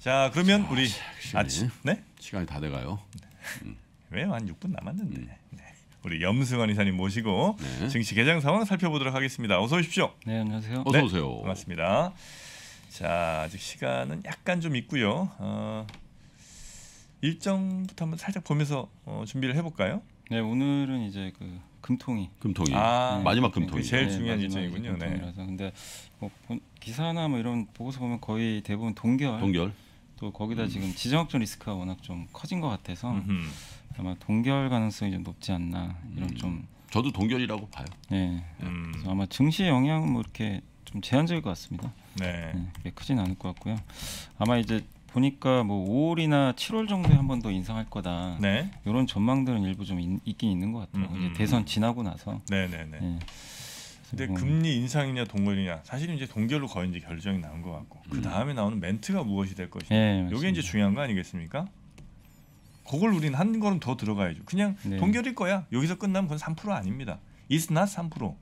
자 그러면 우리 시간이, 아침 네? 시간이 다 돼가요. 왜요? 한 6분 남았는데. 네. 우리 염승환 이사님 모시고 네. 증시 개장 상황 살펴보도록 하겠습니다. 어서 오십시오. 네 안녕하세요. 어서 네. 오세요. 반갑습니다. 자 아직 시간은 약간 좀 있고요. 어, 일정부터 한번 살짝 보면서 어, 준비를 해볼까요? 네 오늘은 이제 그 금통이 금통이 아, 마지막 그게 금통이. 제일 중요한 마지막 일정이군요. 네. 금통이라서 근데 뭐 본- 기사나 뭐 이런 보고서 보면 거의 대부분 동결, 동결. 또 거기다 지금 지정학적 리스크가 워낙 좀 커진 것 같아서 음흠. 아마 동결 가능성이 좀 높지 않나 이런 좀 저도 동결이라고 봐요. 네. 음, 그래서 아마 증시 영향은 뭐 이렇게 좀 제한적일 것 같습니다. 네. 네, 크진 않을 것 같고요. 아마 이제 보니까 뭐 5월이나 7월 정도에 한 번 더 인상할 거다. 네. 이런 전망들은 일부 좀 있, 있긴 있는 것 같아요. 음, 음, 이제 대선 지나고 나서. 네, 네, 네. 예. 근데 그리고 금리 인상이냐 동결이냐 사실은 이제 동결로 거의 이제 결정이 나온 것 같고 그 다음에 나오는 멘트가 무엇이 될 것이냐 예, 이게. 이제 중요한 거 아니겠습니까? 그걸 우리는 한 걸음 더 들어가야죠. 그냥 네. 동결일 거야. 여기서 끝나면 그건 3% 아닙니다. It's not 3%.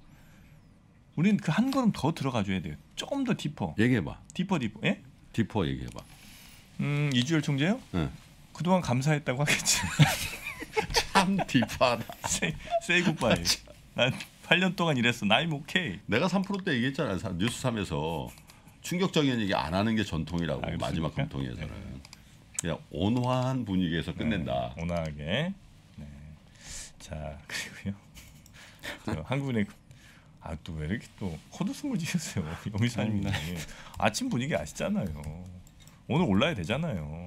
우리는 그 한 걸음 더 들어가 줘야 돼요. 조금 더 deeper, 얘기해봐. deeper, deeper. 예? deeper 얘기해봐. 음 이주열 총재요? 네. 그동안 감사했다고 하겠지. 참 디퍼하다. say goodbye. 난 8년 동안 일했어. 나임 오케이. 내가 3%때 얘기했잖아. 사- 뉴스 3에서 충격적인 얘기 안 하는 게 전통이라고 아, 마지막 그렇습니까? 금통에서는 그냥 온화한 분위기에서 끝낸다. 네, 온화하게. 네. 자 그리고요. 저 한국은행 아또 왜 이렇게 또 헛웃음을 지으세요, 영희사님. 아닙니다. 아침 분위기 아시잖아요. 오늘 올라야 되잖아요.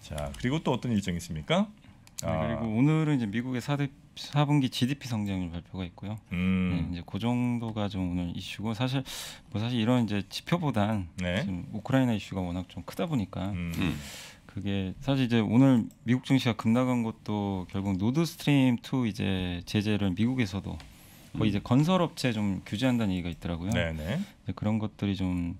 자 그리고 또 어떤 일정이 있습니까? 네, 그리고 오늘은 이제 미국의 4대, 4분기 GDP 성장률 발표가 있고요. 네, 음, 이제 그 정도가 좀 오늘 이슈고 사실 뭐 사실 이런 이제 지표보단 네. 지금 우크라이나 이슈가 워낙 좀 크다 보니까 음, 음. 그게 사실 이제 오늘 미국 증시가 급락한 것도 결국 노드 스트림 2 이제 제재를 미국에서도 거의 이제 건설업체 좀 규제한다는 얘기가 있더라고요. 네네. 이제 그런 것들이 좀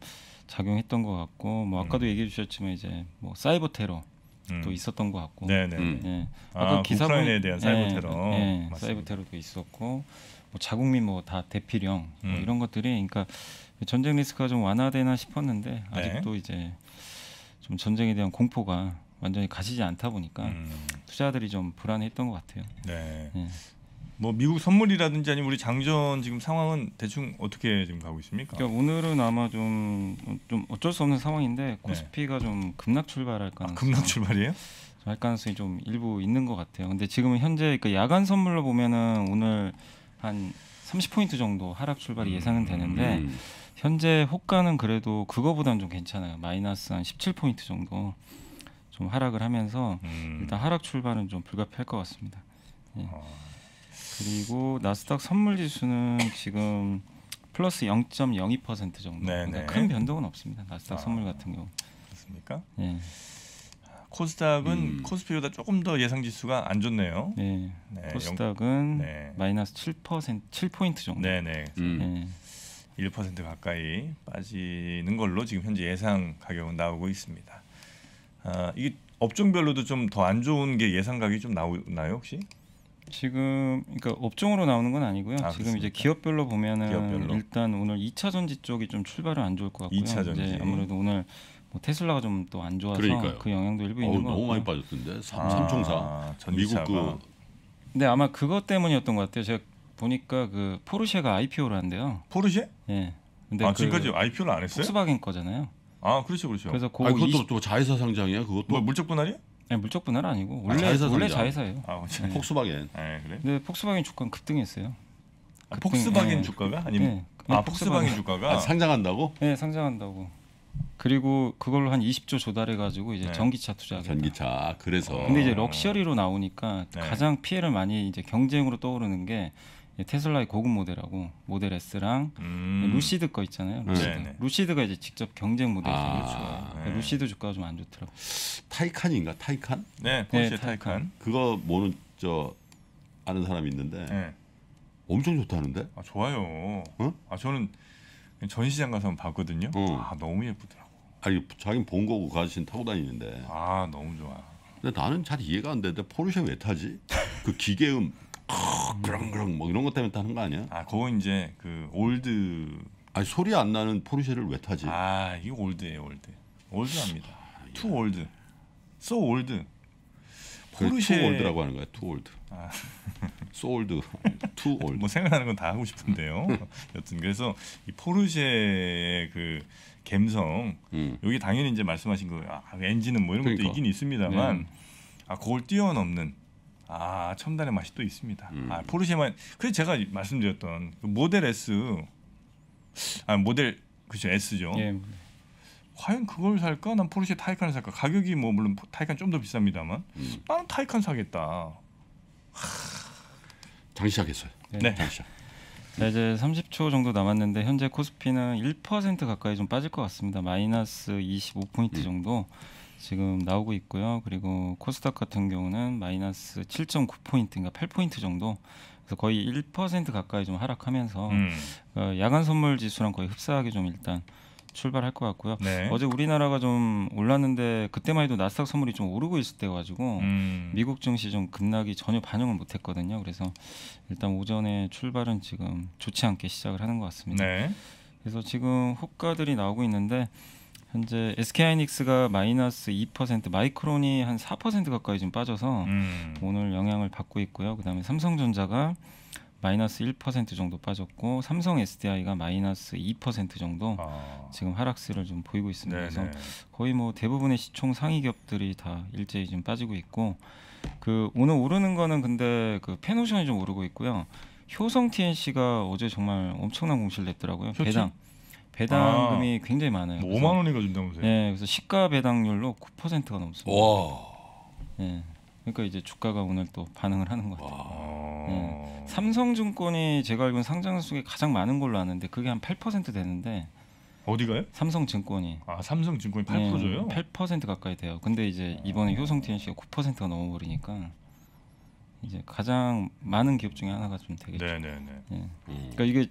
작용했던 것 같고 뭐 아까도 얘기해 주셨지만 이제 뭐 사이버 테러 음. 또 있었던 것 같고 네네. 음. 예. 아, 기사 우크라이나에 보니- 대한 사이버 예, 테러. 예, 맞습니다. 사이버 테러도 있었고 뭐 자국민 뭐 다 대피령 뭐 음. 이런 것들이 그러니까 전쟁 리스크가 좀 완화되나 싶었는데 네. 아직도 이제 좀 전쟁에 대한 공포가 완전히 가시지 않다 보니까 음, 투자들이 좀 불안했던 것 같아요. 네. 예. 뭐 미국 선물이라든지 아니면 우리 장전 지금 상황은 대충 어떻게 지금 가고 있습니까? 그러니까 오늘은 아마 좀, 좀 어쩔 수 없는 상황인데 코스피가 좀 급락 출발할 아, 가능성 급락 출발이에요? 할 가능성이 좀 일부 있는 것 같아요. 근데 지금은 현재 그러니까 야간 선물로 보면은 오늘 한 30포인트 정도 하락 출발이 예상은 되는데 음. 현재 호가는 그래도 그거보다는 좀 괜찮아요. 마이너스 한 17포인트 정도 좀 하락을 하면서 음. 일단 하락 출발은 좀 불가피할 것 같습니다. 예. 어, 그리고 나스닥 선물 지수는 지금 플러스 0.02% 정도. 네네. 그러니까 큰 변동은 없습니다. 나스닥 아. 선물 같은 경우. 그렇습니까? 예. 코스닥은 음. 코스피보다 조금 더 예상 지수가 안 좋네요. 예. 네, 코스닥은 네. 마이너스 7% 7포인트 정도. 네 네. 음. 예. 1% 가까이 빠지는 걸로 지금 현재 예상 가격은 나오고 있습니다. 아, 이게 업종별로도 좀 더 안 좋은 게 예상 가격이 좀 나오나요 혹시? 지금 그러니까 업종으로 나오는 건 아니고요. 아, 지금 이제 그렇습니까? 기업별로 보면은 기업별로. 일단 오늘 2차 전지 쪽이 좀 출발은 안 좋을 것 같고요. 2차 전지. 이제 아무래도 오늘 뭐 테슬라가 좀 또 안 좋아서 그러니까요. 그 영향도 일부 있는 것 너무. 많이 빠졌던데. 삼, 아, 삼총사. 미국 전기차가. 그 근데 아마 그것 때문이었던 것 같아요. 제가 보니까 그 포르쉐가 IPO를 한대요. 포르쉐? 예. 근데 아 그 지금까지 IPO를 안 했어요? 폭스바겐 거잖아요. 아 그렇죠 그렇죠. 그래서 그 아니, 그것도 이십- 또 자회사 상장이야. 그것도 뭐 물적 분할이 요? 아니, 물적 분할 아니고 원래 자회사 원래 상장. 자회사예요. 아 어째? 네. 폭스바겐. 네, 그래. 근데 폭스바겐 주가는 급등했어요. 아, 급등- 폭스바겐 예. 주가가 아니면 네. 아 네, 폭스바겐 주가가 아, 상장한다고? 네, 상장한다고. 그리고 그걸로 한 20조 조달해 가지고 이제 네. 전기차 투자하겠다. 전기차. 그래서 근데 이제 어. 럭셔리로 나오니까 네. 가장 피해를 많이 이제 경쟁으로 떠오르는 게 테슬라의 고급 모델하고 모델 S랑 음. 루시드 거 있잖아요. 루시드. 네, 네. 루시드가 이제 직접 경쟁 모델이 아. 네. 루시드 주가가 좀 안 좋더라고. 요 타이칸인가? 타이칸? 네 포르쉐 네, 타이칸. 타이칸. 그거 모는 저 아는 사람이 있는데 네. 엄청 좋다는데? 아 좋아요. 어? 아 저는 전시장 가서 한번 봤거든요. 어. 아 너무 예쁘더라고. 아니 자기는 본 거고 그 아저씨는 타고 다니는데 아 너무 좋아. 근데 나는 잘 이해가 안 되는데 포르쉐 왜 타지? 그 기계음 그랑그랑 뭐 이런 것 때문에 타는 거 아니야? 아 그거 이제 그 old. 아니 소리 안 나는 포르쉐를 왜 타지? 아 이거 올드예요 올드. 올드합니다. 투 올드, so 올드. 포르쉐 투 올드라고 하는 거야. Too old. 아. So old. Too old. 뭐 생각나는 건 다 하고 싶은데요. 여튼 그래서 이 포르쉐의 그 감성 음. 여기 당연히 이제 말씀하신 거 아, 엔진은 뭐 이런 것도 그러니까. 있긴 있습니다만 네. 아 그걸 뛰어넘는 아 첨단의 맛이 또 있습니다. 음. 아 포르쉐만 그래서 제가 말씀드렸던 그 모델 S 아 모델 그죠 S죠. 예. 과연 그걸 살까? 난 포르쉐 타이칸을 살까? 가격이 뭐 물론 타이칸 좀 더 비쌉니다만 음. 나는 타이칸 사겠다. 장시작했어요. 네. 장시작. 자, 이제 30초 정도 남았는데 현재 코스피는 1% 가까이 좀 빠질 것 같습니다. 마이너스 25포인트 음. 정도 지금 나오고 있고요. 그리고 코스닥 같은 경우는 마이너스 7.9포인트, 그러니까 8포인트 정도. 그래서 거의 1% 가까이 좀 하락하면서 음. 어, 야간 선물 지수랑 거의 흡사하게 좀 일단 출발할 것 같고요. 네. 어제 우리나라가 좀 올랐는데 그때만 해도 나스닥 선물이 좀 오르고 있을 때 가지고 음. 미국 증시 좀 급락이 전혀 반영을 못했거든요. 그래서 일단 오전에 출발은 지금 좋지 않게 시작을 하는 것 같습니다. 네. 그래서 지금 호가들이 나오고 있는데 현재 SK하이닉스가 마이너스 2%, 마이크론이 한 4% 가까이 좀 빠져서 음. 오늘 영향을 받고 있고요. 그다음에 삼성전자가 마이너스 1% 정도 빠졌고 삼성 SDI가 마이너스 2% 정도 아. 지금 하락세를 좀 보이고 있습니다. 그래서 네네. 거의 뭐 대부분의 시총 상위 기업들이 다 일제히 좀 빠지고 있고 그 오늘 오르는 거는 근데 그 페노션이 좀 오르고 있고요. 효성 TNC가 어제 정말 엄청난 공시를 냈더라고요. 효치? 배당 배당금이 굉장히 많아요. 뭐 그래서- 5만 원이가 준다면서요? 네, 그래서 시가 배당률로 9%가 넘습니다. 와. 네. 그러니까 이제 주가가 오늘 또 반응을 하는 것 같아요. 와. 어. 삼성증권이 제가 알기로는 상장 수에 가장 많은 걸로 아는데 그게 한 8% 되는데 어디가요? 삼성증권이 아 삼성증권이 8%죠? 네, 8% 가까이 돼요. 근데 이제 이번에 효성 TNC가 9%가 넘어버리니까 이제 가장 많은 기업 중에 하나가 좀 되겠죠. 네네네. 예. 음. 그러니까 이게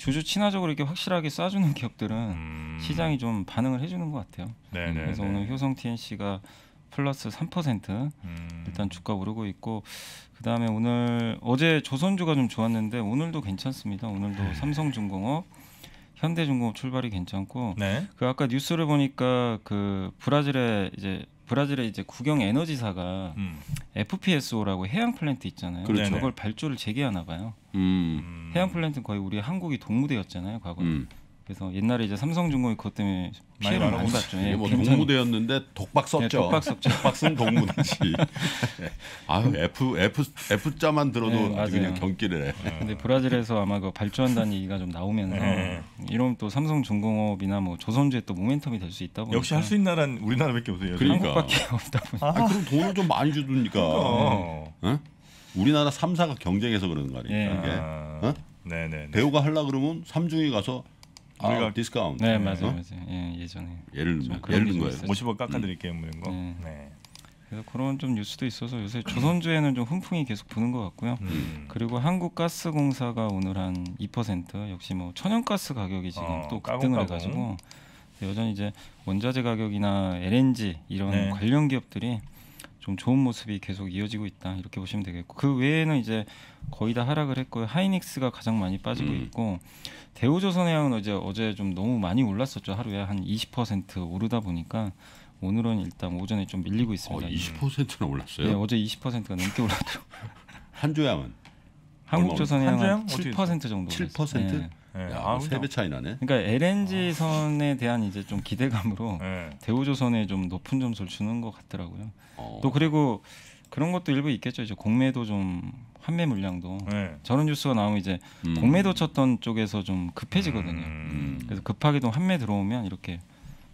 주주 친화적으로 이렇게 확실하게 쏴주는 기업들은 음. 시장이 좀 반응을 해주는 것 같아요. 네네. 그래서 오늘 효성 TNC가 플러스 3% 음. 일단 주가 오르고 있고 그 다음에 오늘 어제 조선주가 좀 좋았는데 오늘도 괜찮습니다. 오늘도 삼성중공업, 현대중공업 출발이 괜찮고 네. 그 아까 뉴스를 보니까 그 브라질의 이제 브라질의 이제 국영 에너지사가 음. FPSO라고 해양 플랜트 있잖아요. 그렇죠. 저걸 발주를 재개하나 봐요. 음. 음. 해양 플랜트는 거의 우리 한국이 동무대였잖아요, 과거에. 음. 그래서 옛날에 이제 삼성중공업 그것 때문에 피해를 많이, 많이 봤죠. 예, 뭐 굉장히- 동무대였는데 독박 썼죠. 네, 독박 썼죠. 독박 쓴 동무대지. 아유 F F F 자만 들어도 네, 맞아요. 그냥 경기를 해. 근데 브라질에서 아마 그 발주한다는 얘기가 좀 나오면서 네. 이러면 또 삼성중공업이나 뭐 조선주에 또 모멘텀이 될 수 있다 보니까 역시 할 수 있는 나라는 우리나라밖에 없어요. 그러니까. 한국밖에 없다 보니까 아, 아, 그럼 돈을 좀 많이 주니까. 어. 어? 우리나라 3사가 경쟁해서 그러는 거 아니까 예. 이게. 아. 어? 네네. 배우가 하려 그러면 삼중이 가서 아, 우리가- 디스카운트. 네 맞아요 어? 맞아요 예, 예전에 예를 좀 들면 예를 게든좀 거예요. 있어요. 50원 깎아드릴게요, 뭐 이런 거. 네. 네. 그래서 그런 좀 뉴스도 있어서 요새 조선주에는 좀 훈풍이 계속 부는 것 같고요. 음. 그리고 한국가스공사가 오늘 한 2% 역시 뭐 천연가스 가격이 지금 어, 또. 급등을 해가지고 여전히 이제 원자재 가격이나 LNG 이런 네. 관련 기업들이 좀 좋은 모습이 계속 이어지고 있다 이렇게 보시면 되겠고 그 외에는 이제 거의 다 하락을 했고요 하이닉스가 가장 많이 빠지고 음. 있고 대우조선해양은 어제 어제 좀 너무 많이 올랐었죠 하루에 한 20% 오르다 보니까 오늘은 일단 오전에 좀 밀리고 어, 있습니다. 20%나 올랐어요. 네, 어제 20%가 넘게 올랐더라고요. 한조양은 한국조선해양은 한조양? 한 어떻게 7% 정도. 7%? 올랐어요. 네. 네. 야, 아, 세배 차이 나네. 그러니까 LNG 선에 대한 이제 좀 기대감으로 네. 대우조선에 좀 높은 점수를 주는 것 같더라고요. 어. 또 그리고 그런 것도 일부 있겠죠. 이제 공매도 좀 환매 물량도 네. 저런 뉴스가 나오면 이제 음. 공매도 쳤던 쪽에서 좀 급해지거든요. 음. 그래서 급하게도 환매 들어오면 이렇게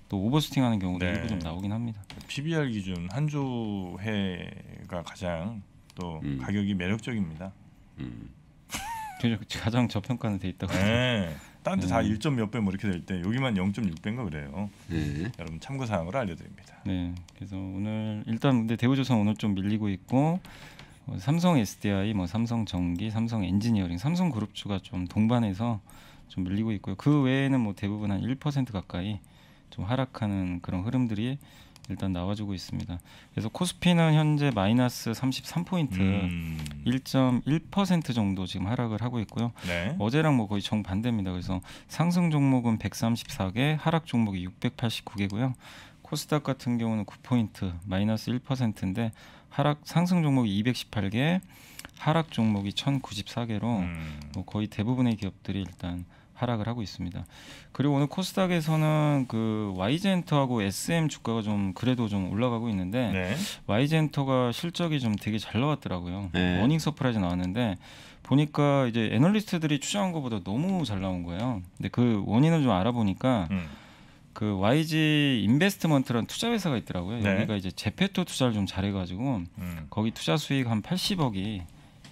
또 오버스팅하는 경우도 네. 일부 좀 나오긴 합니다. PBR 기준 한조 회가 가장 또 음. 가격이 매력적입니다. 음. 가장 저평가는 돼 있다고. 네. 딴데다 네. 1점 몇 배 뭐 이렇게 될 때 여기만 0.6배인가 그래요. 네. 여러분 참고 사항으로 알려드립니다. 네, 그래서 오늘 일단 근데 대우조선 오늘 좀 밀리고 있고 어, 삼성 SDI, 뭐 삼성 전기, 삼성 엔지니어링, 삼성 그룹주가 좀 동반해서 좀 밀리고 있고요. 그 외에는 뭐 대부분 한 1% 가까이 좀 하락하는 그런 흐름들이 일단 나와주고 있습니다. 그래서 코스피는 현재 마이너스 33포인트, 음. 1.1% 정도 지금 하락을 하고 있고요. 네. 어제랑 뭐 거의 정반대입니다. 그래서 상승 종목은 134개, 하락 종목이 689개고요. 코스닥 같은 경우는 9포인트 마이너스 1%인데 하락 상승 종목이 218개, 하락 종목이 1,094개로 음. 뭐 거의 대부분의 기업들이 일단 하락을 하고 있습니다. 그리고 오늘 코스닥에서는 그 YG엔터하고 SM 주가가 좀 그래도 좀 올라가고 있는데 네. YG엔터가 실적이 좀 되게 잘 나왔더라고요. 네. earning surprise 나왔는데 보니까 이제 애널리스트들이 추정한 것보다 너무 잘 나온 거예요. 근데 그 원인을 좀 알아보니까 음. 그 YG 인베스트먼트라는 투자 회사가 있더라고요. 네. 여기가 이제 제페토 투자를 좀 잘해가지고 음. 거기 투자 수익 한 80억이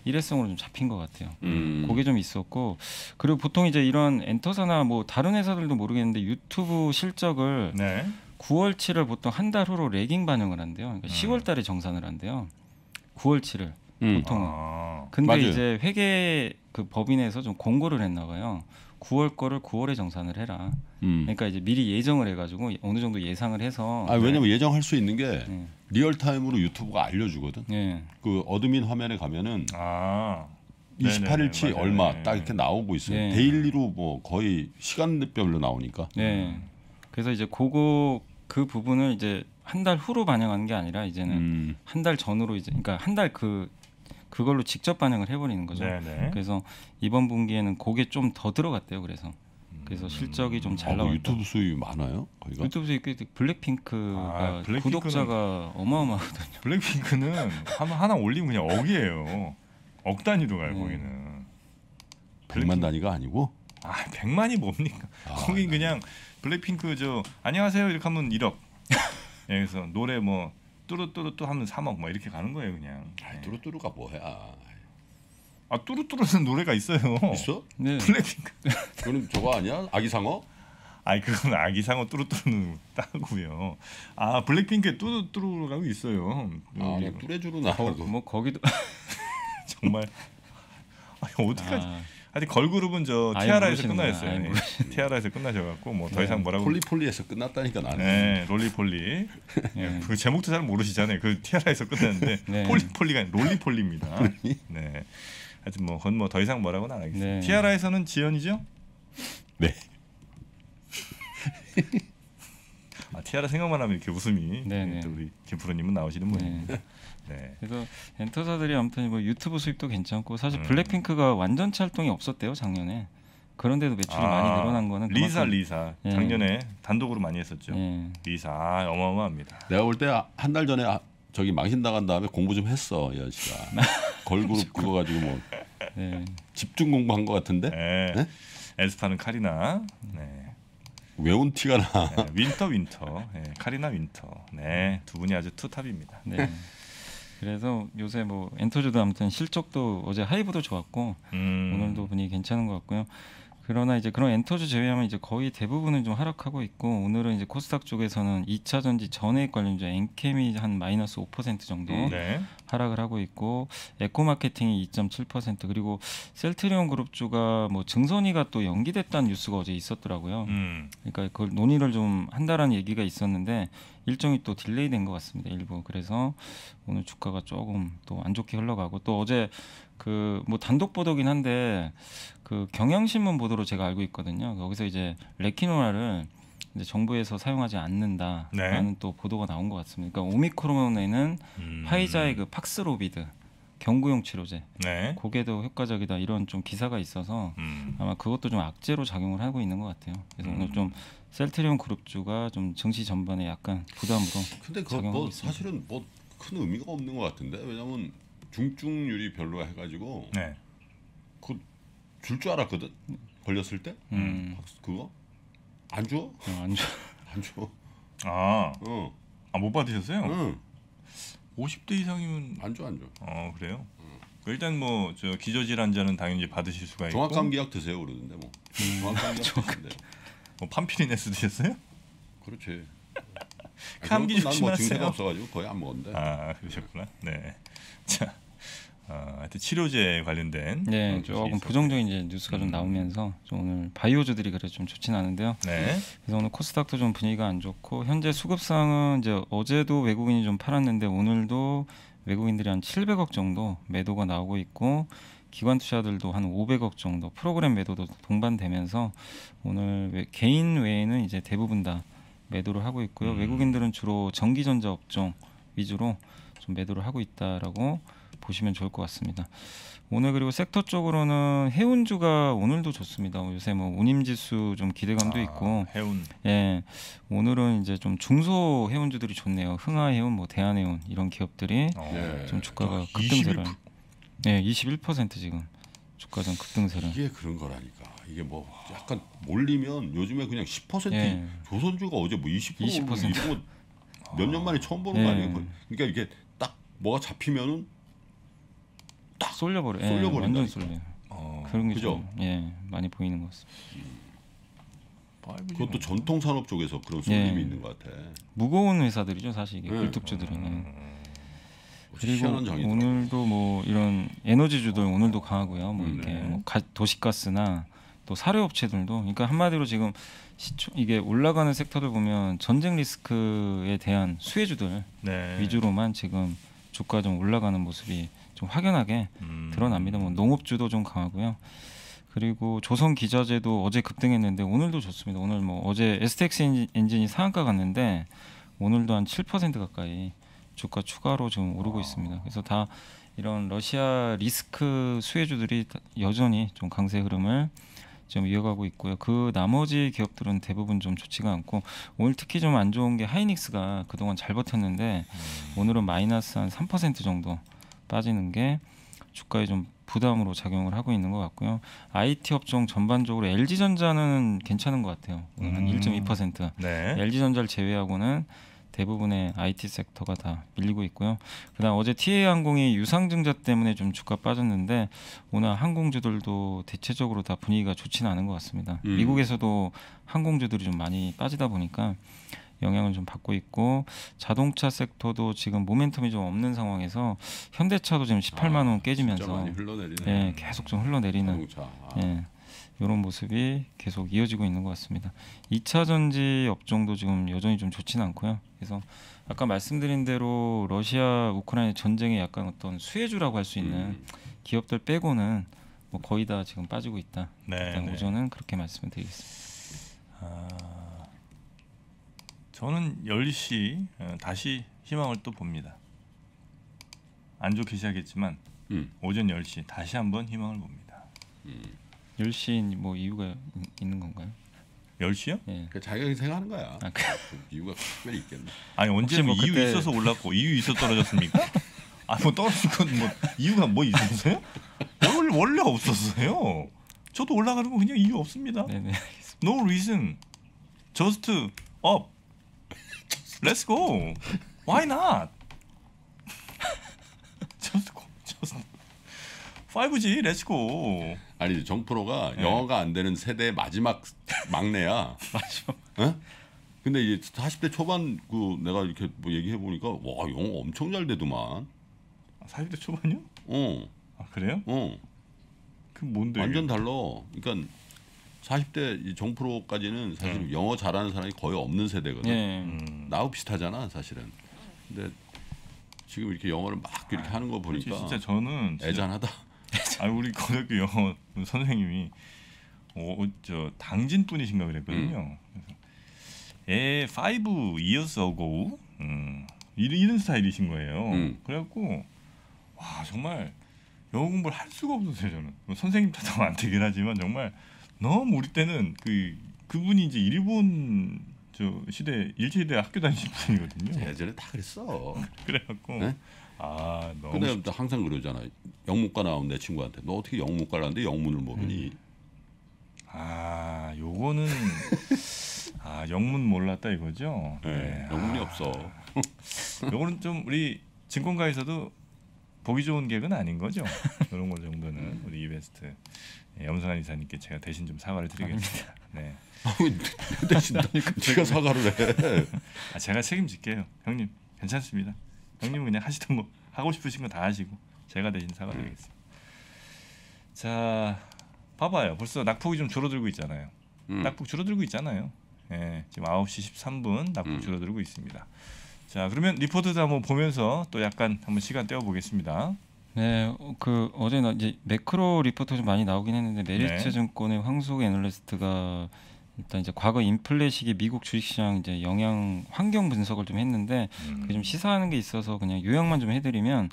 일회성으로 좀 잡힌 것 같아요. 음. 그게 좀 있었고 그리고 보통 이제 이런 엔터사나 뭐 다른 회사들도 모르겠는데 유튜브 실적을 네. 9월 치를 보통 한 달 후로 lagging 반영을 한대요. 그러니까 음. 10월 달에 정산을 한대요. 9월 치를 음. 보통은. 아. 근데 맞아요. 이제 회계 그 법인에서 좀 공고를 했나 봐요. 9월 거를 9월에 정산을 해라. 음. 그러니까 이제 미리 예정을 해가지고 어느 정도 예상을 해서. 아 왜냐면 예정할 수 있는 게 네. real time으로 유튜브가 알려주거든. 네. 그 admin 화면에 가면은 아. 28일치 네네네, 맞아요. 얼마 네. 딱 이렇게 나오고 있어요. 네. daily로 뭐 거의 시간별로 나오니까. 네. 그래서 이제 그거 그 부분을 이제 한 달 후로 반영하는 게 아니라 이제는 음. 한달 전으로 이제 그러니까 한 달 그 그걸로 직접 반영을 해버리는 거죠. 네네. 그래서 이번 분기에는 그게 좀 더 들어갔대요. 그래서 음. 그래서 실적이 좀 아, 잘뭐 나왔다. 유튜브 수입이 많아요. 거기가. 유튜브 수익 블랙핑크가 아, 구독자가 어마어마하거든요. 블랙핑크는 하나, 하나 올리면 그냥 억이에요. 억 단위로 가요 네. 거기는. 100만 단위가 아니고. 아 100만이 뭡니까? 아, 거긴 그냥 블랙핑크 저 안녕하세요 이렇게 하면 1억. 예, 그래서 노래 뭐 뚜루뚜루뚜 하면 3억 뭐 이렇게 가는 거예요 그냥. 아, 예. 뚜루뚜루가 뭐야? 아 뚜루뚜루는 노래가 있어요. 있어? 네. 블랙핑크. 그럼 저거 아니야? 아기상어? 아니 그건 아기상어 뚜루뚜루는 딴 거고요. 아 블랙핑크에 뚜루뚜루라고 있어요. 아, 뚜레쥬로 거, 나와도. 뭐 거기도 정말 아니 어디까지? 아, 하여튼 걸그룹은 저 티아라에서. 아예 예. 티아라에서 끝나셔갖고 뭐더 네. 이상 뭐라고. 폴리폴리에서 끝났다니까 나는. 네, 롤리폴리. 예. 그 제목도 잘 모르시잖아요. 그 티아라에서 끝났는데 네. 폴리폴리가 아니라 롤리폴리입니다. 네. 하여튼 뭐 그건 뭐 더 이상 뭐라고는 안 하겠습니다. 네. 티아라에서는 지연이죠? 네. 아, 티아라 생각만 하면 이렇게 웃음이 네, 네. 또 우리 김프로님은 나오시는 네. 분입니다. 네. 그래서 엔터사들이 아무튼 뭐 유튜브 수입도 괜찮고 사실 음. 블랙핑크가 완전체 활동이 없었대요 작년에. 그런데도 매출이 아, 많이 늘어난 거는 리사 그만큼- 리사 예. 작년에 단독으로 많이 했었죠. 예. 리사 아, 어마어마합니다. 내가 볼 때 한 달 전에 아, 저기 망신 나간 다음에 공부 좀 했어 이 아저씨가. 걸그룹 그거 가지고 뭐 네. 집중 공부한 것 같은데 네. 네? 에스파는 카리나. 네. 외운 티가 나. 네, 윈터 윈터. 네, 카리나 윈터. 네. 두 분이 아주 two top입니다. 네. 그래서 요새 뭐 엔터주도 아무튼 실적도 어제 하이브도 좋았고 음. 오늘도 분위기 괜찮은 것 같고요. 그러나 이제 그런 엔터주 제외하면 이제 거의 대부분은 좀 하락하고 있고 오늘은 이제 코스닥 쪽에서는 2차 전지 전해액 관련주 엔켐이 한 마이너스 5% 정도 네. 하락을 하고 있고 에코마케팅이 2.7% 그리고 셀트리온 그룹주가 뭐 증선위가 또 연기됐다는 뉴스가 어제 있었더라고요. 음. 그러니까 그걸 논의를 좀 한다라는 얘기가 있었는데 일정이 또 delay된 것 같습니다. 일부 그래서 오늘 주가가 조금 또 안 좋게 흘러가고 또 어제 그 뭐 단독 보도긴 한데 그 경향신문 보도로 제가 알고 있거든요. 거기서 이제 렉키로나를 이제 정부에서 사용하지 않는다라는 네. 또 보도가 나온 것 같습니다. 그러니까 오미크론에는 음. 화이자의 그 팍스로비드 경구용 치료제 네. 그게도 효과적이다 이런 좀 기사가 있어서 음. 아마 그것도 좀 악재로 작용을 하고 있는 것 같아요. 그래서 음. 오늘 좀 셀트리온 그룹주가 좀 증시 전반에 약간 부담으로 근데 뭐 있습니다. 사실은 뭐 큰 의미가 없는 것 같은데 왜냐면 중증률이 별로 해가지고 네. 그줄 줄 알았거든 걸렸을 때 음, 그거 안 줘? 어, 안 좋아. 안 줘. 아, 어, 아, 못 받으셨어요? 응, 50대 이상이면 안 줘, 안 줘. 어, 그래요? 그 일단 뭐 저 기저질 환자는 당연히 받으실 수가 있고 종합 감기약 드세요 그러던데 뭐. 종합 감기약 드는데. 뭐 판피리네스 드셨어요? 그렇지. 감기 난뭐 조심하세요. 증세가 없어가지고 거의 안 먹었는데. 아, 그러셨구나. 네. 자. 어, 하여튼 치료제 관련된 네, 조금 부정적인 이제 뉴스가 좀 음. 나오면서 좀 오늘 바이오주들이 그래 좀 좋진 않은데요. 네. 그래서 오늘 코스닥도 좀 분위기가 안 좋고 현재 수급상은 이제 어제도 외국인이 좀 팔았는데 오늘도 외국인들이 한 700억 정도 매도가 나오고 있고 기관 투자들도 한 500억 정도 프로그램 매도도 동반되면서 오늘 외- 개인 외에는 이제 대부분 다 매도를 하고 있고요. 음. 외국인들은 주로 전기전자 업종 위주로 좀 매도를 하고 있다라고 보시면 좋을 것 같습니다. 오늘 그리고 섹터 쪽으로는 해운주가 오늘도 좋습니다. 요새 뭐 운임지수 좀 기대감도 아, 있고 해운 예, 오늘은 이제 좀 중소 해운주들이 좋네요. 흥하해운, 뭐 대한해운 이런 기업들이 어, 예. 좀 주가가 21%. 급등세를. 예, 21% 지금 주가 좀 급등세를. 이게 그런 거라니까. 이게 뭐 약간 몰리면 요즘에 그냥 10% 예. 조선주가 어제 뭐 20% 20% 오르고 이런 거몇 년 만에 처음 보는 거 예. 아니에요? 그러니까 이게 딱 뭐가 잡히면은 쏠려버려. 예, 쏠려버린다니까. 완전 쏠려. 어, 그런 게 그죠? 좀 예, 많이 보이는 것 같습니다. 5G 는 그것도 전통 산업 쪽에서 그런 쏠림이 예. 있는 것 같아. 무거운 회사들이죠, 사실 이게 예. 굴뚝주들은. 예. 음, 그리고 장이 오늘도 뭐 이런 에너지 주들 오늘도 강하고요. 뭐 음, 이렇게 네. 뭐 가- 도시가스나 또 사료업체들도 그러니까 한마디로 지금 시초, 이게 올라가는 섹터들 보면 전쟁 리스크에 대한 수혜주들 네. 위주로만 지금 주가 좀 올라가는 모습이 좀 확연하게 음. 드러납니다. 뭐 농업주도 좀 강하고요. 그리고 조선 기자재도 어제 급등했는데 오늘도 좋습니다. 오늘 뭐 어제 STX 엔진- 엔진이 상한가 갔는데 오늘도 한 7% 가까이 주가 추가로 지금 오르고 있습니다. 그래서 다 이런 러시아 리스크 수혜주들이 다- 여전히 좀 강세 흐름을 지금 이어가고 있고요. 그 나머지 기업들은 대부분 좀 좋지가 않고 오늘 특히 좀 안 좋은 게 하이닉스가 그동안 잘 버텼는데 오늘은 마이너스 한 3% 정도 빠지는 게 주가에 좀 부담으로 작용을 하고 있는 것 같고요. IT 업종 전반적으로 LG 전자는 괜찮은 것 같아요. 음. 1.2%. 네. LG 전자를 제외하고는 대부분의 IT 섹터가 다 밀리고 있고요. 그다음 어제 TA 항공이 유상증자 때문에 좀 주가 빠졌는데 오늘 항공주들도 대체적으로 다 분위기가 좋지는 않은 것 같습니다. 음. 미국에서도 항공주들이 좀 많이 빠지다 보니까 영향을 좀 받고 있고 자동차 섹터도 지금 모멘텀이 좀 없는 상황에서 현대차도 지금 18만 원 아, 깨지면서 흘러내리네. 예, 계속 좀 흘러내리는. 아. 예, 이런 모습이 계속 이어지고 있는 것 같습니다. 2차 전지 업종도 지금 여전히 좀 좋지는 않고요. 그래서 아까 말씀드린 대로 러시아 우크라이나 전쟁의 약간 어떤 수혜주라고 할 수 있는 음. 기업들 빼고는 뭐 거의 다 지금 빠지고 있다. 네. 일단 네. 그렇게 말씀을 드리겠습니다. 아, 저는 10시 어, 다시 희망을 또 봅니다. 안 좋게 시작했지만 음. 오전 10시 다시 한번 희망을 봅니다. 10시 뭐 이유가 있- 있는 건가요? 10시요? 예. 그 자기가 생각하는 거야. 아, 그- 이유가 특별히 있겠네. 아니 언제 뭐뭐 이유 그때- 있어서 올랐고 이유 있어 떨어졌습니까? 아뭐 떨어진 건뭐 이유가 뭐 있었어요? 원래 원래 없었어요. 저도 올라가는 거 그냥 이유 없습니다. 네네. No reason. Just up. Let's go. Why not? Just go. Just 5G. Let's go. 아니 정프로가 네. 영어가 안 되는 세대의 마지막 막내야. 마지막. 어? 근데 이제 40대 초반 그 내가 이렇게 뭐 얘기해 보니까 와 영어 엄청 잘 되더만. 40대 초반이요? 어, 아 그래요? 어, 그 뭔데? 완전 달라. 그러니까 40대 이 정프로까지는 사실 음. 영어 잘하는 사람이 거의 없는 세대거든. 예. 음. 나하고 비슷하잖아 사실은. 근데 지금 이렇게 영어를 막 이렇게 하는 거 그렇지, 보니까 진짜 저는 진짜 애잔하다. 아 우리 고등학교 영어 선생님이 어, 저 당진 분이신가 그랬거든요. 그래서 에5 years ago 음, 이런, 이런 스타일이신 거예요. 음. 그래갖고 와 정말 영어 공부를 할 수가 없었어요 저는 뭐 선생님 탓하면 안 되긴 하지만 정말 너무 우리 때는 그 그분이 이제 일본 저 시대 일제시대 학교 다니신 분이거든요. 예전에 다 그랬어. 그래갖고 네? 아 너무 근데 또 항상 그러잖아. 영문과 나온 내 친구한테 너 어떻게 영문과를 하는데 영문을 모르니? 음. 아, 요거는 아 영문 몰랐다 이거죠. 네, 아, 영문이 없어. 요거는 좀 우리 증권가에서도 보기 좋은 계획은 아닌 거죠. 이런 거 정도는 우리 이베스트 예, 염성환 이사님께 제가 대신 좀 사과를 드리겠습니다. 네, 내 대신 네가 사과를 해. 아, 제가 책임질게요, 형님. 괜찮습니다. 형님은 그냥 하시던 거 하고 싶으신 거 다 하시고 제가 대신 사과드리겠습니다. 자, 봐봐요. 벌써 낙폭이 좀 줄어들고 있잖아요. 음. 낙폭 줄어들고 있잖아요. 예, 지금 9시 13분 낙폭 음. 줄어들고 있습니다. 자, 그러면 리포트도 한번 보면서 또 약간 한번 시간 때워 보겠습니다. 네, 어, 그 어제 나 이제 매크로 리포트 좀 많이 나오긴 했는데 메리츠 네. 증권의 황수석 애널리스트가 일단 이제 과거 인플레 시기 미국 주식시장 이제 영향 환경 분석을 좀 했는데 음. 그게 좀 시사하는 게 있어서 그냥 요약만 좀 해드리면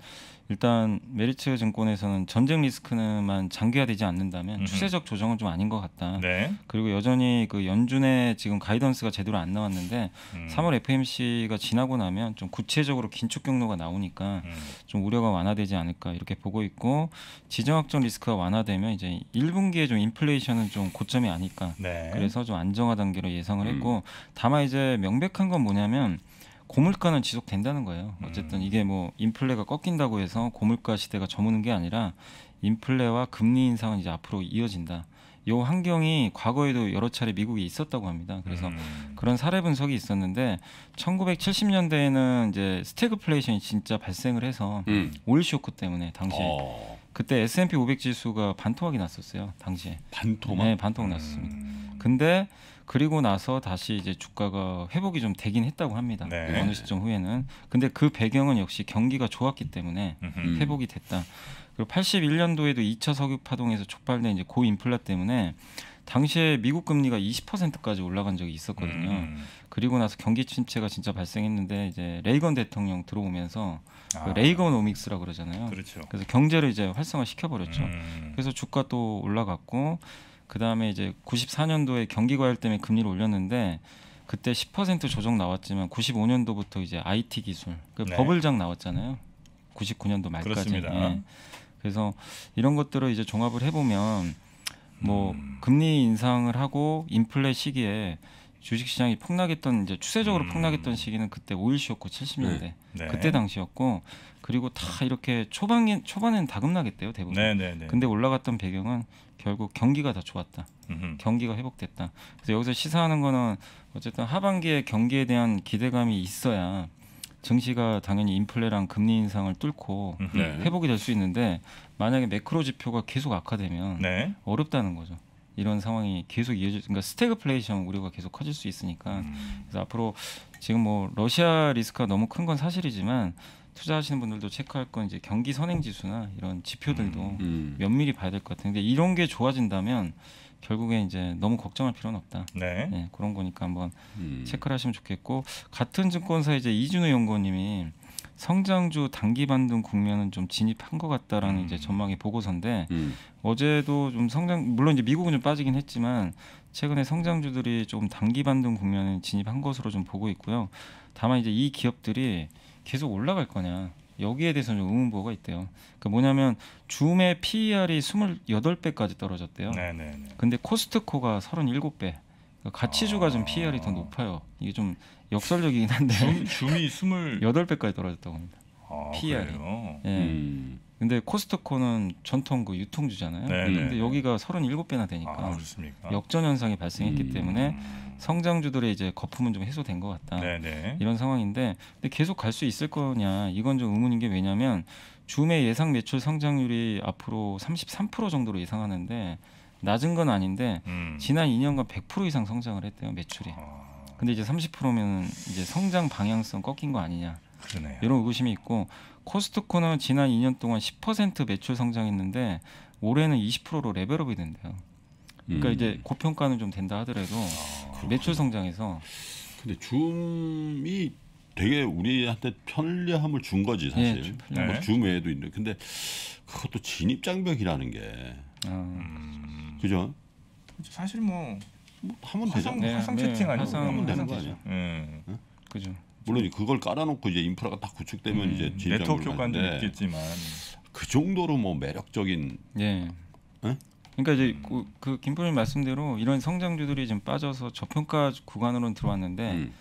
일단 메리츠 증권에서는 전쟁 리스크만 장기화되지 않는다면 음흠. 추세적 조정은 좀 아닌 것 같다. 네. 그리고 여전히 그 연준의 지금 가이던스가 제대로 안 나왔는데 음. 3월 FOMC가 지나고 나면 좀 구체적으로 긴축 경로가 나오니까 음. 좀 우려가 완화되지 않을까 이렇게 보고 있고 지정학적 리스크가 완화되면 이제 1분기에 좀 인플레이션은 좀 고점이 아닐까 네. 그래서 좀 안정화 단계로 예상을 음. 했고 다만 이제 명백한 건 뭐냐면 고물가는 지속된다는 거예요. 어쨌든 음. 이게 뭐 인플레가 꺾인다고 해서 고물가 시대가 저무는 게 아니라 인플레와 금리 인상은 이제 앞으로 이어진다. 요 환경이 과거에도 여러 차례 미국에 있었다고 합니다. 그래서 음. 그런 사례 분석이 있었는데 1970년대에는 이제 스태그플레이션이 진짜 발생을 해서 음. 오일 쇼크 때문에 당시에 어, 그때 S&P 500 지수가 반토막이 났었어요. 당시에. 반토막. 네, 반토막 났습니다. 음. 근데 그리고 나서 다시 이제 주가가 회복이 좀 되긴 했다고 합니다. 네. 어느 시점 후에는. 근데 그 배경은 역시 경기가 좋았기 때문에 음흠. 음. 회복이 됐다. 그리고 81년도에도 2차 석유 파동에서 촉발된 이제 고인플레 때문에 당시에 미국 금리가 20%까지 올라간 적이 있었거든요. 음. 그리고 나서 경기 침체가 진짜 발생했는데 이제 레이건 대통령 들어오면서 아. 그 레이건 오믹스라고 그러잖아요. 그렇죠. 그래서 경제를 이제 활성화 시켜버렸죠. 음. 그래서 주가 또 올라갔고 그 다음에 이제 94년도에 경기 과열 때문에 금리를 올렸는데 그때 10% 조정 나왔지만 95년도부터 이제 IT 기술 그 네. 버블장 나왔잖아요. 99년도 말까지. 그렇습니다. 예. 그래서 이런 것들을 이제 종합을 해보면 뭐 음. 금리 인상을 하고 인플레 시기에 주식 시장이 폭락했던 이제 추세적으로 음. 폭락했던 시기는 그때 오일 쇼크 70년대 네. 그때 당시였고 그리고 다 이렇게 초반에 초반에는 다 급락했대요 대부분. 네네네. 근데 올라갔던 배경은 결국 경기가 더 좋았다. 음흠. 경기가 회복됐다. 그래서 여기서 시사하는 거는 어쨌든 하반기에 경기에 대한 기대감이 있어야 증시가 당연히 인플레랑 금리 인상을 뚫고. 네. 회복이 될 수 있는데 만약에 매크로 지표가 계속 악화되면 네. 어렵다는 거죠. 이런 상황이 계속 이어질 그러니까 스태그플레이션 우려가 계속 커질 수 있으니까 음. 그래서 앞으로 지금 뭐 러시아 리스크가 너무 큰 건 사실이지만 투자하시는 분들도 체크할 건 이제 경기 선행 지수나 이런 지표들도 음. 면밀히 봐야 될 것 같은데 이런 게 좋아진다면 결국에 이제 너무 걱정할 필요는 없다. 네. 네, 그런 거니까 한번 음. 체크를 하시면 좋겠고 같은 증권사 이제 이준우 연구원님이 성장주 단기 반등 국면은 좀 진입한 것 같다라는 음. 이제 전망의 보고서인데 음. 어제도 좀 성장 물론 이제 미국은 좀 빠지긴 했지만 최근에 성장주들이 좀 단기 반등 국면에 진입한 것으로 좀 보고 있고요. 다만 이제 이 기업들이 계속 올라갈 거냐 여기에 대해서는 좀 의문부호가 있대요. 그 뭐냐면 줌의 PER이 28배까지 떨어졌대요. 네네네. 근데 코스트코가 37배. 그러니까 가치주가 좀 아. PER이 더 높아요. 이게 좀 역설적이긴 한데 줌, 줌이 스물 8배까지 떨어졌다고 합니다. 아, PR 이. 그래요? 예. 음. 근데 코스트코는 전통 그 유통주잖아요. 네네. 근데 여기가 37배나 되니까 아? 역전 현상이 발생했기 음. 때문에 음. 성장주들의 이제 거품은 좀 해소된 것 같다. 네네. 이런 상황인데 근데 계속 갈 수 있을 거냐 이건 좀 의문인 게 왜냐하면 줌의 예상 매출 성장률이 앞으로 33% 정도로 예상하는데 낮은 건 아닌데 음. 지난 2년간 100% 이상 성장을 했대요 매출이. 아, 근데 이제 30%면 이제 성장 방향성 꺾인 거 아니냐 그러네요. 이런 의구심이 있고 코스트코는 지난 2년 동안 10% 매출 성장했는데 올해는 20%로 레벨업이 된대요. 그러니까 음. 이제 고평가는 좀 된다 하더라도 아, 매출 성장에서 근데 줌이 되게 우리한테 편리함을 준 거지 사실. 예, 좀 편리함. 뭐줌 외에도 있는데 근데 그것도 진입 장벽이라는 게 어, 음. 그죠? 사실 뭐 뭐 하면 되죠. 화상 네, 화상 네, 채팅 아니고 화상- 하면 되는 거 화상 아니야? 예. 그죠. 물론 그걸 깔아놓고 이제 인프라가 딱 구축되면 음, 이제 네트워크 좀 하는데 있겠지만 그 정도로 뭐 매력적인 예. 예? 그러니까 이제 음. 그, 그 김포님 말씀대로 이런 성장주들이 지금 빠져서 저평가 구간으로는 들어왔는데 음,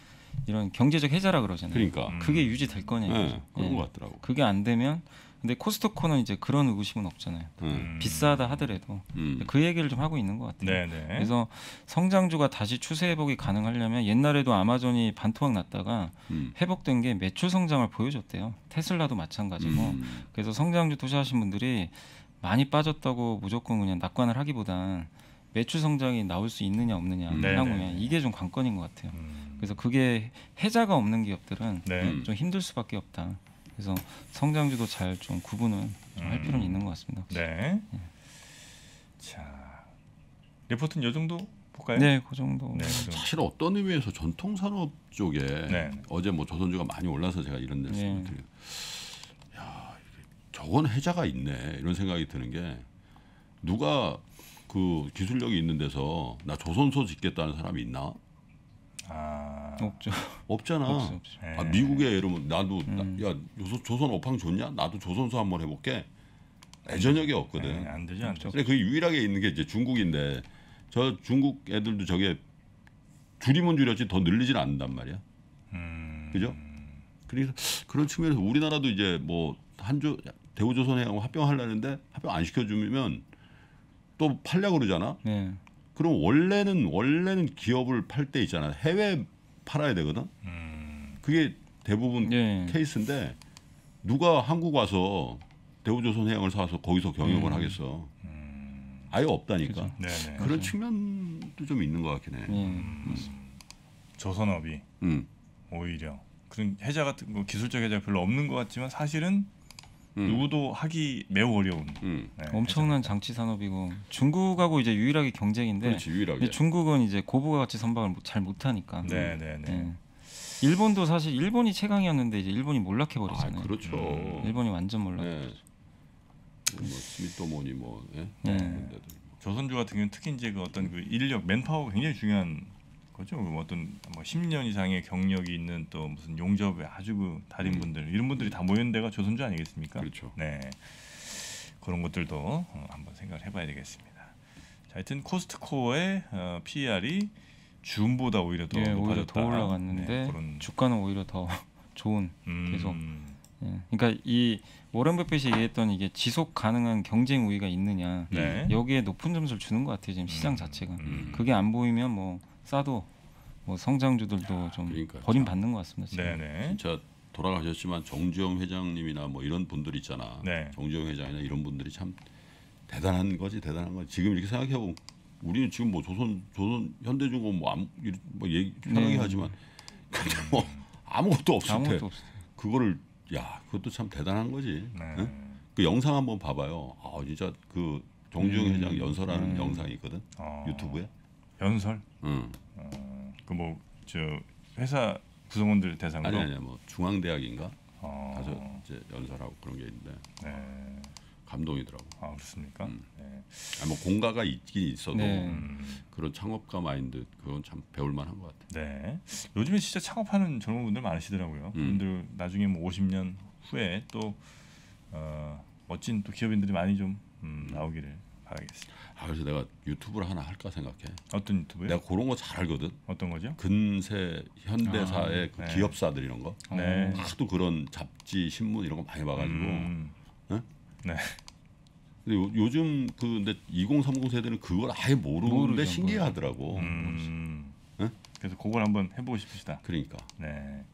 이런 경제적 해자라 그러잖아요. 그러니까 음. 그게 유지될 거냐. 예, 이거죠. 그런 예. 것 같더라고. 그게 안 되면 근데 코스트코는 이제 그런 의구심은 없잖아요. 음, 비싸다 하더라도 음, 그 얘기를 좀 하고 있는 것 같아요. 네네. 그래서 성장주가 다시 추세 회복이 가능하려면 옛날에도 아마존이 반토막 났다가 음, 회복된 게 매출 성장을 보여줬대요. 테슬라도 마찬가지고. 음, 그래서 성장주 투자하신 분들이 많이 빠졌다고 무조건 그냥 낙관을 하기보단 매출 성장이 나올 수 있느냐 없느냐 음. 향후에 네네. 이게 좀 관건인 것 같아요. 음. 그래서 그게 해자가 없는 기업들은 네. 음. 좀 힘들 수밖에 없다. 그래서 성장주도 잘 좀 구분은 좀할 음. 필요는 있는 것 같습니다. 네. 예. 자 리포트는 이 정도 볼까요? 네, 그 정도. 네, 그 정도. 사실 어떤 의미에서 전통 산업 쪽에 네. 어제 뭐 조선주가 많이 올라서 제가 이런 데서 네. 드려. 야, 저건 해자가 있네 이런 생각이 드는 게 누가 그 기술력이 있는 데서 나 조선소 짓겠다는 사람이 있나? 아, 없죠. 없잖아. 없어, 없죠. 네. 아, 미국에 이러면 나도 나- 음. 야 조선, 조선 오팡 좋냐? 나도 조선소 한번 해볼게. 애저녁이 없거든. 네, 안 되죠, 안 되죠. 근데 그 유일하게 있는 게 이제 중국인데 저 중국 애들도 저게 줄이면 줄였지 더 늘리진 않는단 말이야. 음, 그죠? 그래서 그런 측면에서 우리나라도 이제 뭐 한조 대우조선해하고 합병하려는데 합병 안 시켜주면 또 팔려 그러잖아. 네. 그럼 원래는 원래는 기업을 팔 때 있잖아. 해외 팔아야 되거든. 음, 그게 대부분 네. 케이스인데 누가 한국 와서 대우조선 해양을 사서 거기서 경영을 음. 하겠어. 음, 아예 없다니까. 네, 네. 그런 측면도 좀 있는 것 같긴 해. 네. 조선업이 음. 오히려 그런 해자 같은 거 기술적 해자 가 별로 없는 것 같지만 사실은 음. 누구도 하기 매우 어려운 음. 네, 엄청난 장치 산업이고 중국하고 이제 유일하게 경쟁인데 그렇지 유일하게. 중국은 이제 고부가 가치 선박을 못- 잘 못하니까. 해자. 네, 네, 네. 네. 일본도 사실 일본이 최강이었는데 이제 일본이 몰락해 아 버리잖아요. 그렇죠. 음. 일본이 완전 몰락. 네. 뭐 스미토모니 뭐 예? 네. 데들. 조선주 같은 경우는 특히 이제 그 어떤 그 인력 맨파워가 굉장히 중요한 거죠. 그 어떤 뭐 10년 이상의 경력이 있는 또 무슨 용접의 아주 그 달인 분들 이런 분들이 다 모인 데가 조선주 아니겠습니까? 그렇죠. 네. 그런 것들도 어, 한번 생각을 해봐야 되겠습니다. 자, 하여튼 코스트코의 어, PER이 줌보다 오히려 더 예, 오히려. 더 올라갔는데 네, 그런 주가는 오히려 더 좋은. 음, 계속. 예. 그러니까 이 워런 버핏이 얘기했던 이게 지속 가능한 경쟁 우위가 있느냐 네. 여기에 높은 점수를 주는 것 같아요 지금 시장 음, 자체가. 음. 그게 안 보이면 뭐 싸도 뭐 성장주들도 좀 그러니까요. 버림받는 것 같습니다. 지금. 네네. 진짜 돌아가셨지만 정주영 회장님이나 뭐 이런 분들 있잖아. 네. 정주영 회장이나 이런 분들이 참 대단한 거지 대단한 거지. 지금 이렇게 생각해 보면 우리는 지금 뭐 조선 조선 현대중공 뭐, 아무, 이- 뭐 얘기 편하게 네. 하지만 근데 뭐 아무것도 없을 때 아무것도 없어요. 그거를 야 그것도 참 대단한 거지. 네. 응? 그 영상 한번 봐봐요. 아 진짜 그 정주영 음. 회장 연설하는 음. 영상이 있거든 어, 유튜브에. 연설 응. 그뭐저 회사 구성원들 대상으로 아니 아니 뭐 중앙대학인가 어, 가서 이제 연설하고 그런 게 있는데 네. 감동이더라고. 아 그렇습니까? 음. 네. 아, 뭐 공가가 있긴 있어도 네. 음, 그런 창업가 마인드 그건 참 배울만한 것 같아. 네. 요즘에 진짜 창업하는 젊은 분들 많으시더라고요. 음. 그분들 나중에 뭐 50년 후에 또 어, 멋진 또 기업인들이 많이 좀 음, 나오기를 바라겠습니다. 아 그래서 내가 유튜브를 하나 할까 생각해. 어떤 유튜브요? 내가 그런 거 잘 알거든. 어떤 거죠? 근세 현대사의 아, 그 네. 기업사들 이런 거. 네. 하도 그런 잡지 신문 이런 거 많이 봐가지고. 음, 근데 요, 요즘 그 근데 2030 세대는 그걸 아예 모르는데 모르죠, 신기해하더라고. 음, 응? 그래서 그걸 한번 해보고 싶으시다. 그러니까 네.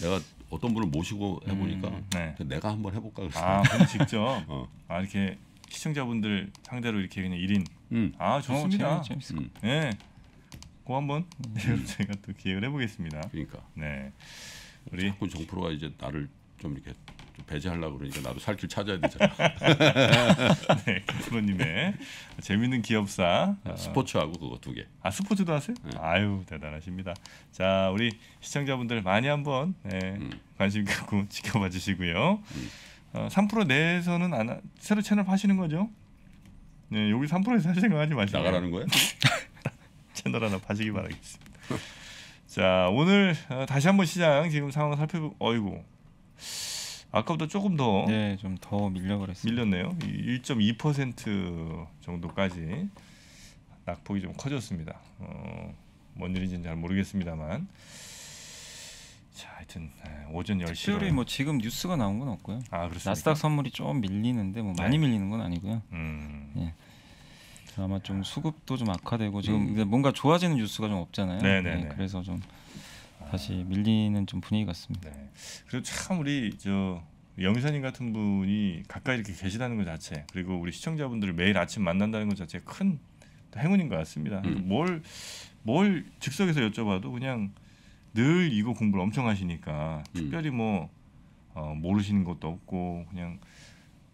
내가 어떤 분을 모시고 해보니까 음, 네. 내가 한번 해볼까 그랬어. 아, 직접 어. 아, 이렇게 시청자분들 상대로 이렇게 그냥 1인 음. 아 좋습니다. 어, 재밌, 재밌을 음. 네. 그 한번 제가 또 기획을 해보겠습니다. 그러니까 네. 우리 자꾸 정프로가 이제 나를 좀 이렇게 좀 배제하려고 그러니까 나도 살 길 찾아야 되잖아. 네, 프로님의 재밌는 기업사 어, 스포츠하고 그거 두 개. 아 스포츠도 하세요? 네. 아유 대단하십니다. 자 우리 시청자분들 많이 한번 네, 음. 관심 갖고 지켜봐 주시고요. 음. 어, 3프로 내에서는 안 하- 새로 채널 파시는 거죠? 네 여기 3프로에서 할 생각하지 마시고 나가라는 거야? 채널 하나 파시기 바라겠습니다. 자 오늘 어, 다시 한번 시장 지금 상황 살펴보. 어이구 아까보다 조금 더 네, 좀 더 밀려 그랬어요. 밀렸네요. 1.2% 정도까지 낙폭이 좀 커졌습니다. 어, 뭔 일인지는 잘 모르겠습니다만. 자, 하여튼 에, 오전 10시. 특별히 뭐 지금 뉴스가 나온 건 없고요. 아, 그렇습니까? 나스닥 선물이 좀 밀리는데 뭐 많이 네. 밀리는 건 아니고요. 음. 아마 좀 수급도 좀 악화되고 지금 음. 뭔가 좋아지는 뉴스가 좀 없잖아요. 네네 네. 그래서 좀 다시 밀리는 좀 분위기 같습니다. 네. 그리고 참 우리 저 영사님 같은 분이 가까이 이렇게 계시다는 것 자체 그리고 우리 시청자분들을 매일 아침 만난다는 것 자체 큰 행운인 것 같습니다. 음. 뭘, 뭘 즉석에서 여쭤봐도 그냥 늘 이거 공부를 엄청 하시니까 음. 특별히 뭐 어, 모르시는 것도 없고 그냥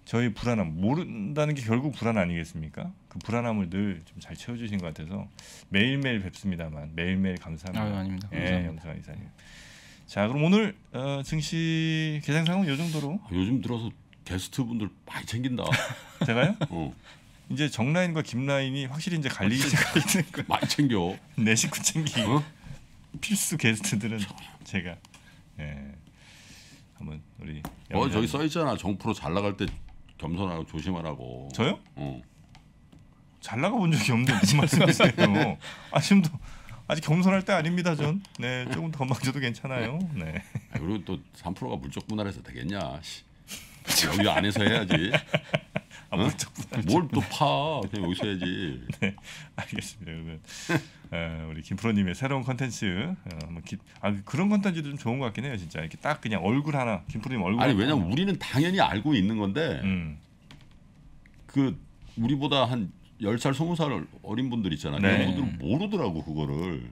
저희 불안함 모른다는 게 결국 불안 아니겠습니까? 그 불안함을 늘 좀 잘 채워주신 것 같아서 매일매일 뵙습니다만 매일매일 감사합니다. 아유 아닙니다. 예, 감사합니다. 영상 이사님. 자 그럼 오늘 어, 증시 개장 상황 요 정도로 아, 요즘 들어서 게스트 분들 많이 챙긴다. 제가요 어, 이제 정라인과 김라인이 확실히 이제 갈리기 시작하는 거. 많이 챙겨. 내 식구 챙기 어? 필수 게스트들은 제가 예 한번 우리 어 저기 써 있잖아. 정프로 잘 나갈 때 겸손하고 조심하라고. 저요? 어. 잘 나가 본 적이 없는데 무슨 말씀이세요? 아 지금도 아직 겸손할 때 아닙니다 전. 네 조금 더 건방져도 괜찮아요. 네. 아, 그리고 또 3%가 물적 분할해서 되겠냐? 씨. 여기 안에서 해야지. 아, 어? 물적 뭘 또 파? 그냥 여기서 해야지. 알겠습니다. 그러면 어, 우리 김프로님의 새로운 컨텐츠 어, 한번 기, 아 그런 컨텐츠도 좀 좋은 것 같긴 해요 진짜 이렇게 딱 그냥 얼굴 하나 김프로님 얼굴 아니. 왜냐면 우리는 당연히 알고 있는 건데 음. 그 우리보다 한 10살 20살 어린 분들 있잖아. 네. 그런 분들은 모르더라고 그거를.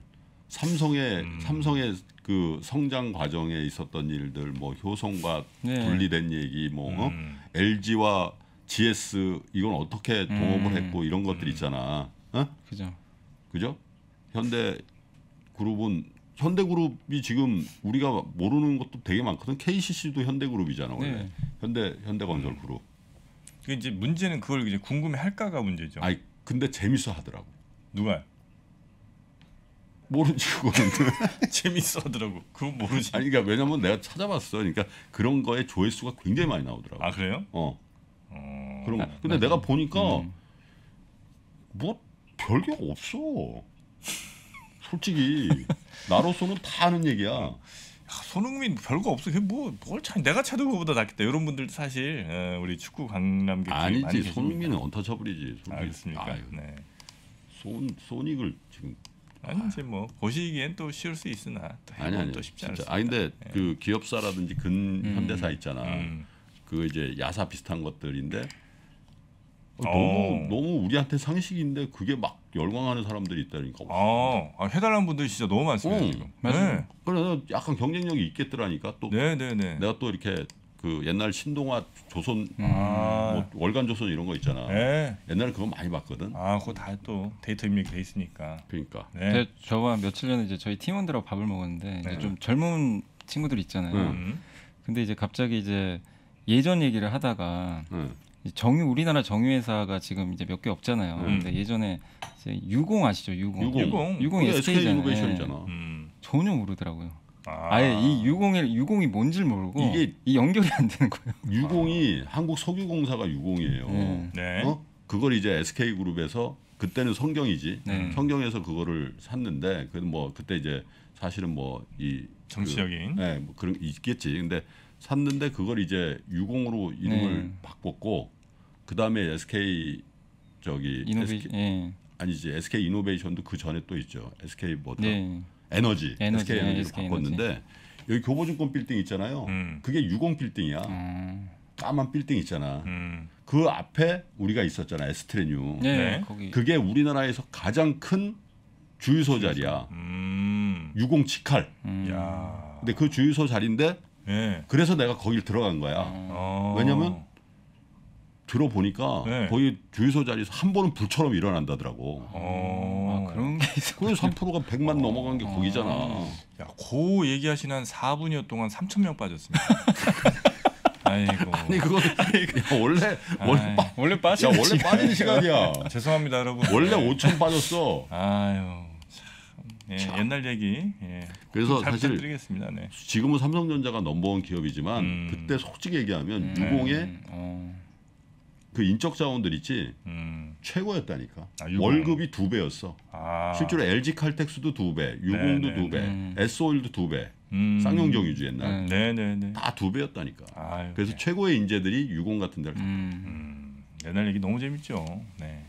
삼성의 음. 삼성의 그 성장 과정에 있었던 일들 뭐 효성과 네. 분리된 얘기 뭐 어? 음. LG와 GS 이건 어떻게 동업을 음. 했고 이런 것들 있잖아. 어? 그죠. 그죠? 현대 그룹은 현대 그룹이 지금 우리가 모르는 것도 되게 많거든. KCC도 현대 그룹이잖아 원래. 네. 현대 현대건설 그룹. 그 이제 문제는 그걸 이제 궁금해할까가 문제죠. 아니 근데 재밌어 하더라고. 누가 모르지 그거는. 재밌어 하더라고. 그건 모르지. 아니 그러니까 왜냐면 내가 찾아봤어. 그러니까 그런 거에 조회수가 굉장히 많이 나오더라고. 아 그래요? 어 어. 그런 거. 아, 근데 맞아요. 내가 보니까 음. 뭐 별게 없어. 솔직히 나로서는 다 아는 얘기야. 야, 손흥민 별거 없어. 뭐뭘 차? 내가 차도 그거보다 낫겠다. 이런 분들 사실 어, 우리 축구 강남객 아니지 손흥민은 언터처블이지. 손흥민. 알겠습니까? 아유, 네. 손 소닉을 지금 아니 이제 뭐 보시기엔 또 쉬울 수 있으나 또 아니 아니 또 쉽지. 않습니다. 아 근데 그 기업사라든지 근현대사 있잖아. 음. 그 이제 야사 비슷한 것들인데 어, 어. 너무 너무 우리한테 상식인데 그게 막 열광하는 사람들이 있다니까. 어, 아, 해달라는 분들이 진짜 너무 많습니다 어, 지금. 맞아요. 그래 약간 경쟁력이 있겠더라니까 또 네, 네, 네. 내가 또 이렇게 그 옛날 신동아 조선 아, 뭐 월간 조선 이런 거 있잖아. 네. 옛날에 그거 많이 봤거든. 아, 그거 다 또 데이터 입력이 돼 있으니까. 그러니까. 네. 근데 저와 며칠 전에 이제 저희 팀원들하고 밥을 먹었는데 네. 이제 좀 젊은 친구들 있잖아요. 응. 음. 근데 이제 갑자기 이제 예전 얘기를 하다가 응. 이 정유 우리나라 정유회사가 지금 이제 몇 개 없잖아요. 음. 근데 예전에 이제 유공 아시죠? 유공. 유공. 유공. SK SK잖아요. 이노베이션이잖아. 음. 전혀 모르더라고요. 아. 아예 이 유공이 유공이 뭔지를 모르고 이게- 이 연결이 안 되는 거예요. 유공이 한국 석유공사가 유공이에요. 네. 네. 어? 그걸 이제 SK 그룹에서 그때는 성경이지. 네. 성경에서 그거를 샀는데 그뭐 그때 이제 사실은 뭐 이 정치적인. 네, 뭐 그런 게 있겠지. 근데 샀는데 그걸 이제 유공으로 이름을 네. 바꿨고 그 다음에 SK 저기 이노베이 SK, 예. 아니지 SK 이노베이션도 그 전에 또 있죠. SK 뭐다 네. 에너지, 에너지, SK 네, 에너지로 SK 바꿨는데 여기 교보증권 빌딩 있잖아요. 음. 그게 유공 빌딩이야. 음. 까만 빌딩 있잖아. 음. 그 앞에 우리가 있었잖아. 에스트레뉴. 네. 네. 거기 그게 우리나라에서 가장 큰 주유소 자리야. 음. 유공 치칼. 음. 야. 근데 그 주유소 자리인데 네. 그래서 내가 거길 들어간 거야. 어. 왜냐면 들어보니까 네. 거기 주유소 자리에서 한 번은 불처럼 일어난다더라고. 어. 아, 그런 게 있어. 그래서 3%가 100만 넘어간 게 거기잖아. 야, 고 얘기하시는 한 4분여 동안 3천 명 빠졌습니다. 아이고. 아니 그거 야, 원래 원래 빠, 원래 야 빠지 원래 빠지는 시간이야. 죄송합니다, 여러분. 원래 5천 빠졌어. 아유. 참. 예, 참. 옛날 얘기. 예. 그래서 잘 사실. 네. 지금은 삼성전자가 넘버원 기업이지만 음. 그때 솔직히 얘기하면 음. 유공의 음, 어. 그 인적 자원들 있지 음. 최고였다니까. 아. 월급이 두 배였어. 아. 실제로 LG 칼텍스도 두 배, 유공도 네, 두 네, 배, 음. S-오일도 두 배. 음. 쌍용정 유주 옛날 네. 네, 네, 네. 다두 배였다니까. 아유. 그래서 네. 최고의 인재들이 유공 같은 데를. 음. 음. 옛날 얘기 너무 재밌죠. 네.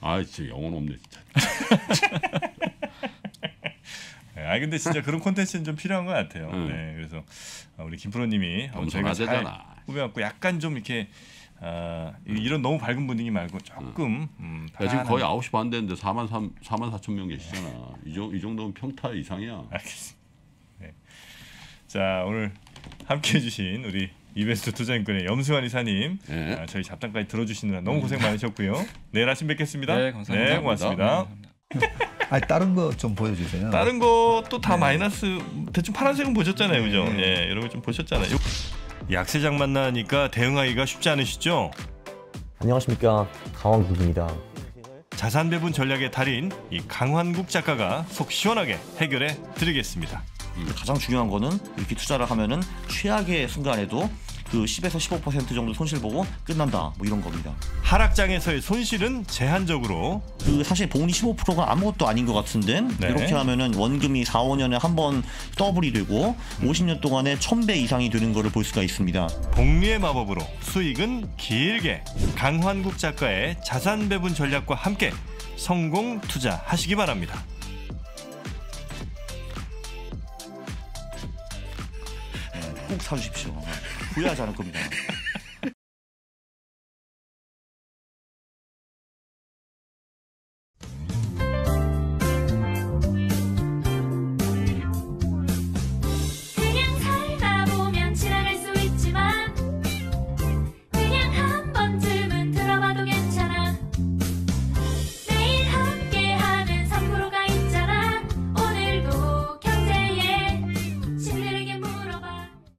아 진짜 영혼 없네 진짜. 네, 아 근데 진짜 그런 콘텐츠는 좀 필요한 것 같아요. 음. 네, 그래서 아, 우리 김프로님이 어, 저희가 잘. 꾸며갖고 약간 좀 이렇게 아, 이- 이런 너무 밝은 분위기 말고 조금 음, 야, 지금 거의 9시 반 됐는데 4만 3, 4만 4천 명 계시잖아. 이, 정, 이 정도면 평타 이상이야. 알겠습니다. 네. 자 오늘 함께해 주신 우리 이베스트 투자인권의 염수환 이사님 예. 아, 저희 잡담까지 들어주시느라 너무 고생 많으셨고요. 내일 아침 뵙겠습니다. 네, 감사합니다. 네, 고맙습니다. 아니 다 른 거 좀 보여주세요. 다른 것도 다 네. 마이너스 대충 파란색은 보셨잖아요, 그죠? 예, 여러분 좀 보셨잖아요. 약세장 만나니까 대응하기가 쉽지 않으시죠? 안녕하십니까 강원국입니다. 자산 배분 전략의 달인 이 강환국 작가가 속 시원하게 해결해 드리겠습니다. 가장 중요한 거는 이렇게 투자를 하면은 최악의 순간에도 그 10에서 15% 정도 손실 보고 끝난다 뭐 이런 겁니다. 하락장에서의 손실은 제한적으로 그 사실 복리 15%가 아무것도 아닌 것 같은데 네. 이렇게 하면은 원금이 4, 5년에 한 번 더블이 되고 50년 동안에 1000배 이상이 되는 거를 볼 수가 있습니다. 복리의 마법으로 수익은 길게 강환국 작가의 자산 배분 전략과 함께 성공 투자하시기 바랍니다. 꼭 사주십시오. 후회하지 않을 겁니다.